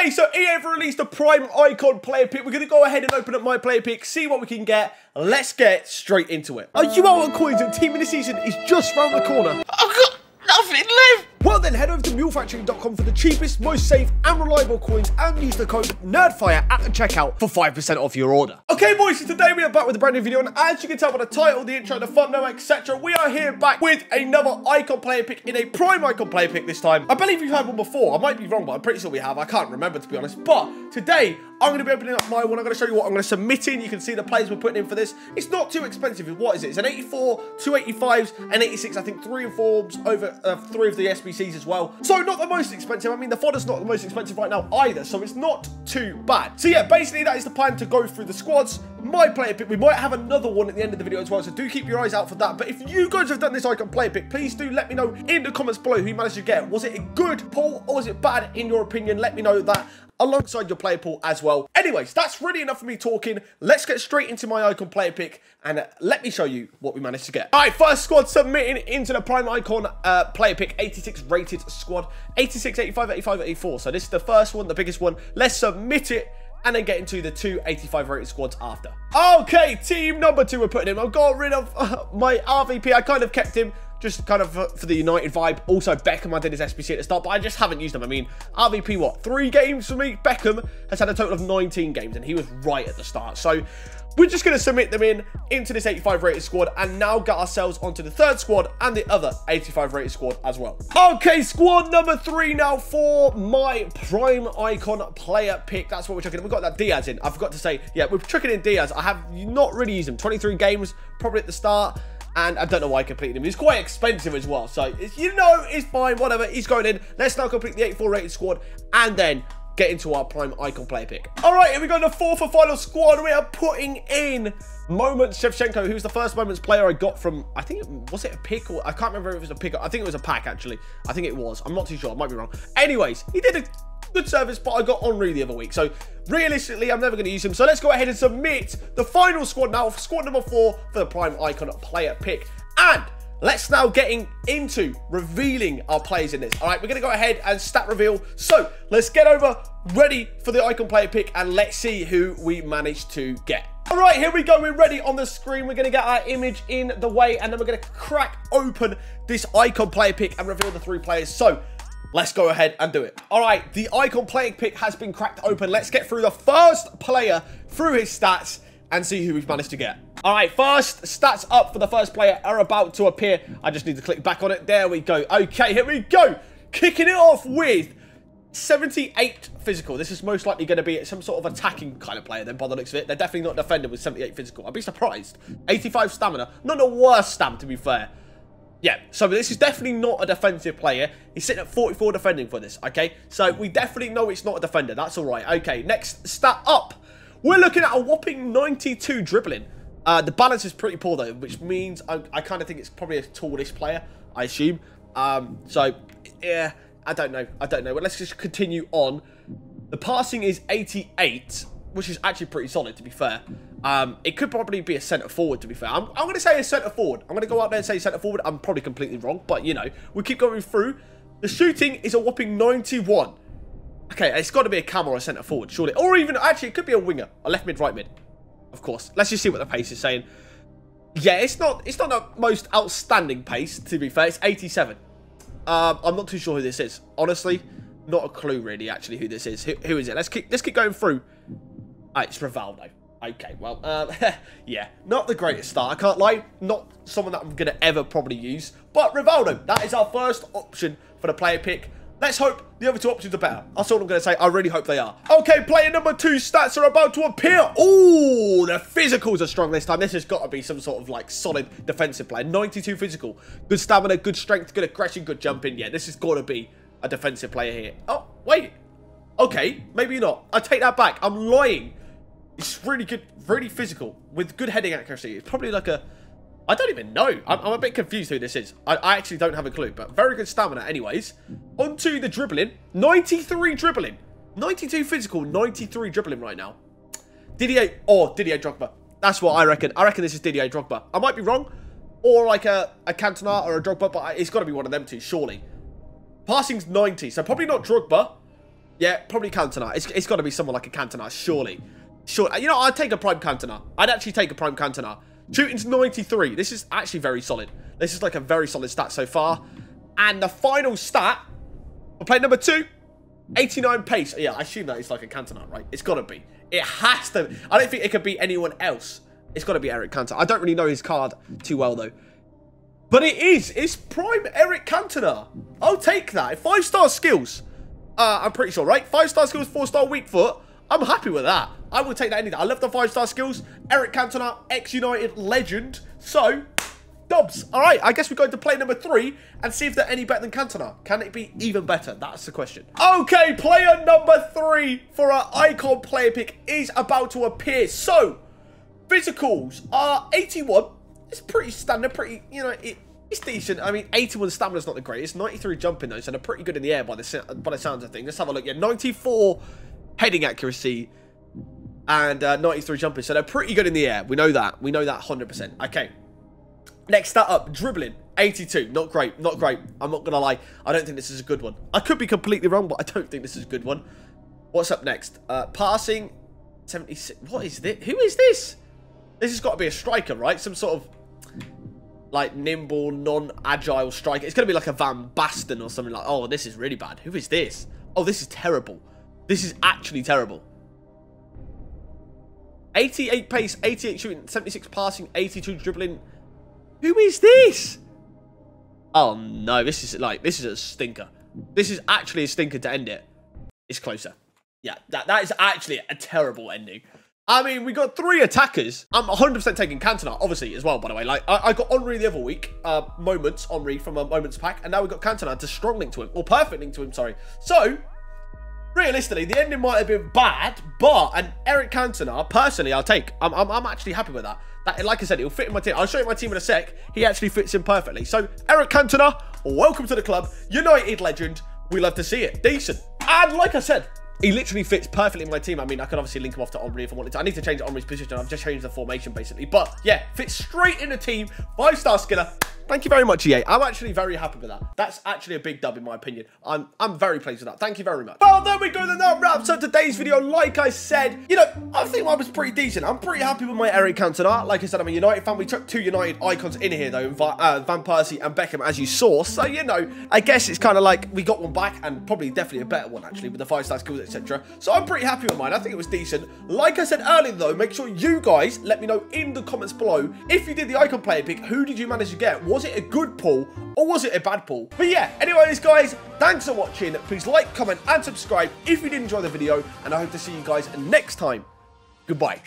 Okay, so EA have released a Prime Icon player pick. We're going to go ahead and open up my player pick, see what we can get. Let's get straight into it. Are you out of coins and team in the season is just round the corner? I've got nothing left. Well then, head over to mulefactory.com for the cheapest, most safe and reliable coins and use the code NERDFIRE at the checkout for 5% off your order. Okay boys, so today we are back with a brand new video and as you can tell by the title, the intro, the thumbnail, etc. We are here back with another Icon player pick in a Prime Icon player pick this time. I believe we've had one before. I might be wrong, but I'm pretty sure we have. I can't remember to be honest. But today, I'm going to be opening up my one. I'm going to show you what I'm going to submit in. You can see the players we're putting in for this. It's not too expensive. What is it? It's an 84, two 85s, and 86. I think three and fours over uh, three of the SBCs as well. So not the most expensive. I mean, the fodder's not the most expensive right now either, so it's not too bad. So yeah, basically that is the plan to go through the squads. My player pick, we might have another one at the end of the video as well, so do keep your eyes out for that. But if you guys have done this icon player pick, please do let me know in the comments below who you managed to get. Was it a good pull or was it bad in your opinion? Let me know that alongside your player pool as well. Anyways, that's really enough for me talking. Let's get straight into my icon player pick and uh, let me show you what we managed to get. All right, first squad submitting into the prime icon uh, player pick, 86 rated squad, 86, 85, 85, 84. So this is the first one, the biggest one. Let's submit it and then get into the two 85 rated squads after. Okay, team number two we're putting in. I've got rid of uh, my RVP. I kind of kept him just kind of for the United vibe. Also, Beckham, I did his SBC at the start, but I just haven't used him. I mean, RVP, what, three games for me? Beckham has had a total of 19 games, and he was right at the start. So, we're just going to submit them in into this 85 rated squad and now get ourselves onto the third squad and the other 85 rated squad as well. Okay, squad number three now for my prime icon player pick. That's what we're chucking in. We've got that Diaz in. I forgot to say, yeah, we're chucking in Diaz. I have not really used him. 23 games, probably at the start. And I don't know why I completed him. He's quite expensive as well. So, you know, it's fine. Whatever. He's going in. Let's now complete the 84 rated squad. And then get into our prime icon player pick. All right, here we go. To the fourth and final squad. We are putting in Moments Shevchenko, who was the first Moments player I got from, I think, was it a pick or, I can't remember if it was a pick. I think it was a pack, actually. I think it was. I'm not too sure. I might be wrong. Anyways, he did a good service, but I got Henry the other week. So realistically, I'm never going to use him. So let's go ahead and submit the final squad now, squad number four for the Prime Icon player pick. And let's now getting into revealing our players in this. All right, we're going to go ahead and stat reveal. So let's get over, ready for the Icon player pick, and let's see who we managed to get. All right, here we go. We're ready on the screen. We're going to get our image in the way, and then we're going to crack open this Icon player pick and reveal the three players. So Let's go ahead and do it. All right, the icon playing pick has been cracked open. Let's get through the first player through his stats and see who we've managed to get. All right, first stats up for the first player are about to appear. I just need to click back on it. There we go. Okay, here we go. Kicking it off with 78 physical. This is most likely going to be some sort of attacking kind of player then by the looks of it. They're definitely not defending with 78 physical. I'd be surprised. 85 stamina. Not the worst stam, to be fair. Yeah, so this is definitely not a defensive player. He's sitting at 44 defending for this, okay? So we definitely know it's not a defender. That's all right. Okay, next stat up. We're looking at a whopping 92 dribbling. Uh, the balance is pretty poor, though, which means I, I kind of think it's probably a tallish player, I assume. Um, so, yeah, I don't know. I don't know. But let's just continue on. The passing is 88, which is actually pretty solid, to be fair. Um, it could probably be a centre forward, to be fair. I'm, I'm going to say a centre forward. I'm going to go out there and say centre forward. I'm probably completely wrong, but, you know, we keep going through. The shooting is a whopping 91. Okay, it's got to be a cam or a centre forward, surely. Or even, actually, it could be a winger. A left mid, right mid. Of course. Let's just see what the pace is saying. Yeah, it's not it's not the most outstanding pace, to be fair. It's 87. Um, I'm not too sure who this is. Honestly, not a clue, really, actually, who this is. Who, who is it? Let's keep, let's keep going through. Ah, it's Rivaldo. Okay, well, um, yeah, not the greatest start. I can't lie. Not someone that I'm going to ever probably use. But Rivaldo, that is our first option for the player pick. Let's hope the other two options are better. That's all I'm going to say. I really hope they are. Okay, player number two stats are about to appear. Oh, the physicals are strong this time. This has got to be some sort of like solid defensive player. 92 physical. Good stamina, good strength, good aggression, good jumping. Yeah, this has got to be a defensive player here. Oh, wait. Okay, maybe not. I take that back. I'm lying. It's really good, really physical, with good heading accuracy. It's probably like a... I don't even know. I'm, I'm a bit confused who this is. I, I, actually don't have a clue, but very good stamina anyways. Onto the dribbling. 93 dribbling. 92 physical, 93 dribbling right now. Didier, or Didier Drogba. That's what I reckon. I reckon this is Didier Drogba. I might be wrong. Or like a, a Cantona or a Drogba, but it's got to be one of them two, surely. Passing's 90, so probably not Drogba. Yeah, probably Cantona. It's, it's got to be someone like a Cantona, surely. Sure. You know, I'd take a Prime Cantona. I'd actually take a Prime Cantona. Shooting's 93. This is actually very solid. This is like a very solid stat so far. And the final stat, for play number two, 89 pace. Yeah, I assume that it's like a Cantona, right? It's got to be. It has to. I don't think it could be anyone else. It's got to be Eric Cantona. I don't really know his card too well, though. But it is. It's prime Eric Cantona. I'll take that. Five-star skills. Uh, I'm pretty sure, right? Five-star skills, four-star weak foot. I'm happy with that. I will take that any day. I love the five-star skills. Eric Cantona, ex-United legend. So, Dobbs. All right, I guess we go to play number three and see if they're any better than Cantona. Can it be even better? That's the question. Okay, player number three for our icon player pick is about to appear. So, physicals are 81. It's pretty standard, pretty, you know, it, it's decent. I mean, 81 stamina's not the greatest. 93 jumping, though, so they're pretty good in the air by the, by the sounds of things. Let's have a look. Yeah, 94 heading accuracy and uh, 93 jumping. So they're pretty good in the air. We know that. We know that 100%. Okay. Next stat up, dribbling. 82. Not great. Not great. I'm not going to lie. I don't think this is a good one. I could be completely wrong, but I don't think this is a good one. What's up next? Uh, passing. 76. What is this? Who is this? This has got to be a striker, right? Some sort of like nimble, non-agile striker. It's going to be like a Van Basten or something like, oh, this is really bad. Who is this? Oh, this is terrible. This is actually terrible. 88 pace, 88 shooting, 76 passing, 82 dribbling. Who is this? Oh no, this is like, this is a stinker. This is actually a stinker to end it. It's closer. Yeah, that, that is actually a terrible ending. I mean, we got three attackers. I'm 100% taking Cantona, obviously, as well, by the way. Like, I, I got Henry the other week, uh, Moments, Henry from a Moments pack, and now we've got Cantona to strong link to him, or perfect link to him, sorry. So, realistically, the ending might have been bad, but an Eric Cantona, personally, I'll take. I'm, I'm, I'm actually happy with that. That, like I said, he'll fit in my team. I'll show you my team in a sec. He actually fits in perfectly. So, Eric Cantona, welcome to the club. United legend. We love to see it. Decent. And like I said, he literally fits perfectly in my team. I mean, I can obviously link him off to Henry if I wanted to. I need to change Henry's position. I've just changed the formation, basically. But, yeah, fits straight in the team. Five-star skiller. Thank you very much, EA. I'm actually very happy with that. That's actually a big dub, in my opinion. I'm I'm very pleased with that. Thank you very much. Well, there we go. Then that wraps up today's video. Like I said, you know, I think I was pretty decent. I'm pretty happy with my Eric Cantona. Like I said, I'm a United fan. We took two United icons in here, though, uh, Van Persie and Beckham, as you saw. So, you know, I guess it's kind of like we got one back and probably definitely a better one, actually, with the five-star skills, etc. So I'm pretty happy with mine. I think it was decent. Like I said earlier, though, make sure you guys let me know in the comments below if you did the icon player pick, who did you manage to get? Was it a good pull or was it a bad pull? But yeah, anyways, guys, thanks for watching. Please like, comment, and subscribe if you did enjoy the video, and I hope to see you guys next time. Goodbye.